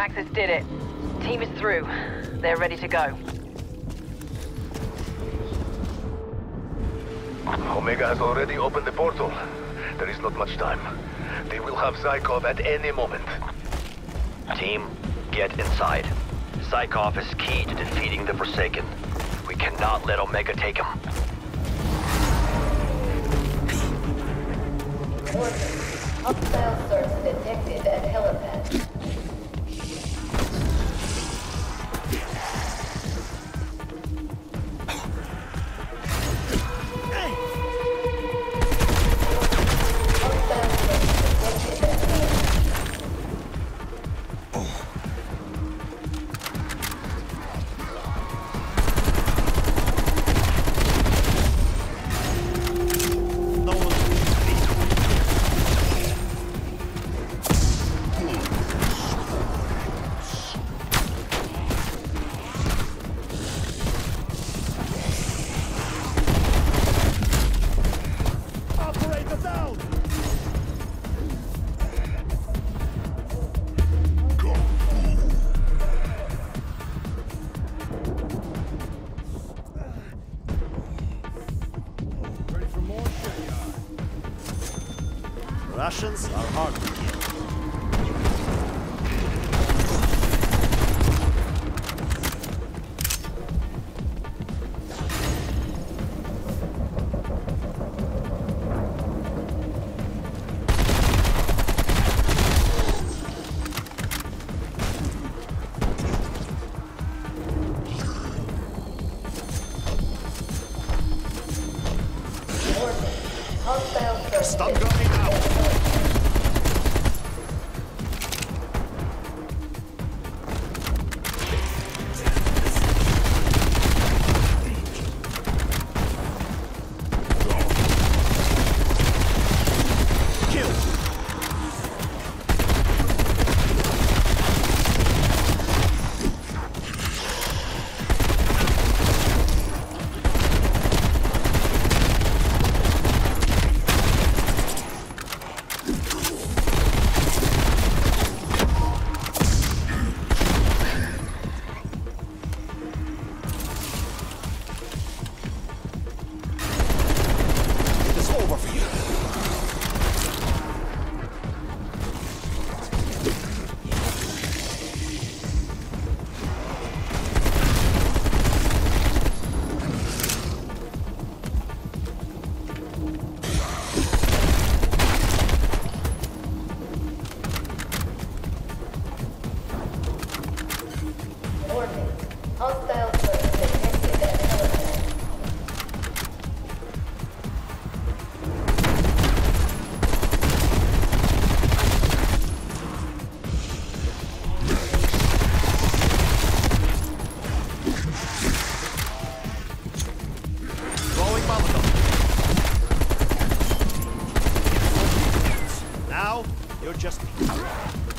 Maxis did it. Team is through. They're ready to go. Omega has already opened the portal. There is not much time. They will have Zykov at any moment. Team, get inside. Zykov is key to defeating the Forsaken. We cannot let Omega take him. Warning. Hostile search detected at helipad. You're just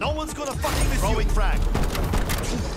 No one's gonna fucking miss Throwing frag.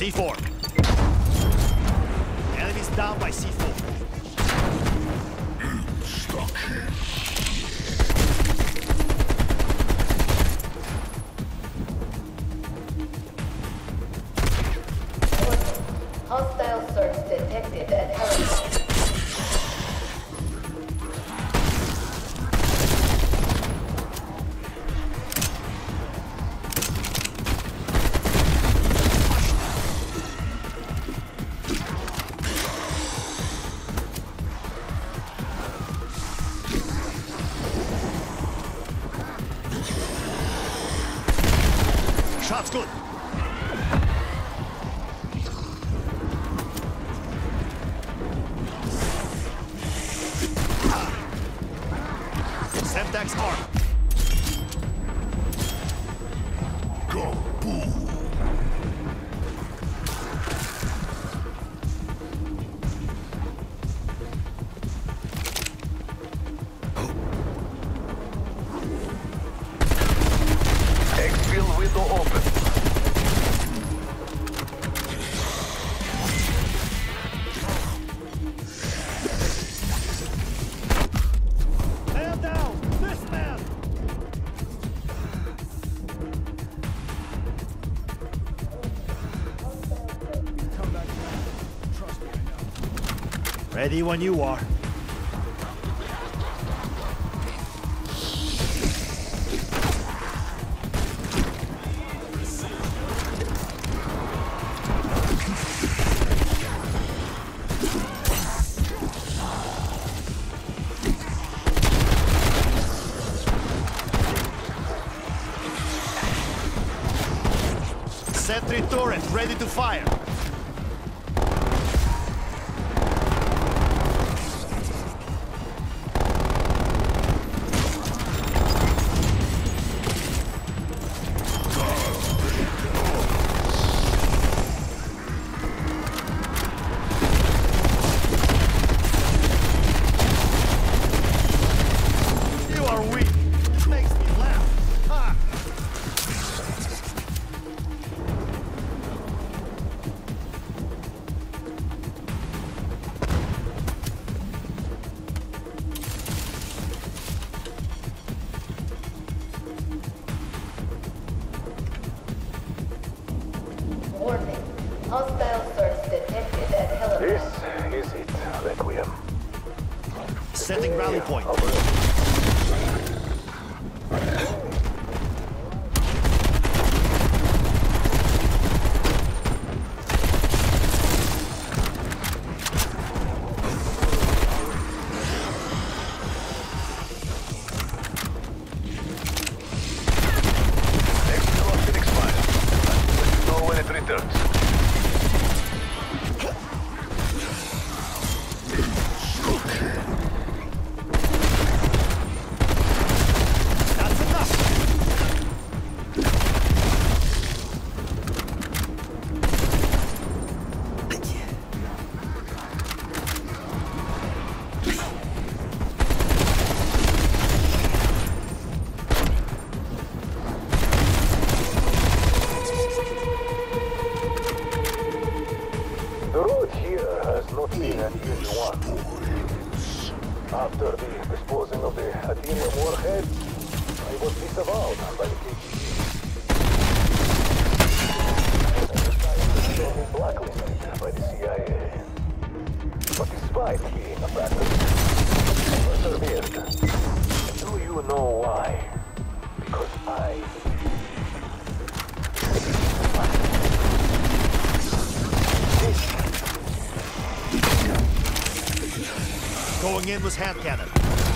C4. Ready when you are. Sentry turret ready to fire. Makes me laugh. Ha! Warning. Hostile search detected at helicopter. This is it, Requiem. Setting rally point. Exfil yeah. The road here has not been an easy one. After the disposing of the Aetherium warhead, I was disavowed by the KGB. Blacklisted by the CIA. But despite being abandoned, I persevered. Do you know why? Because I In was hand cannon.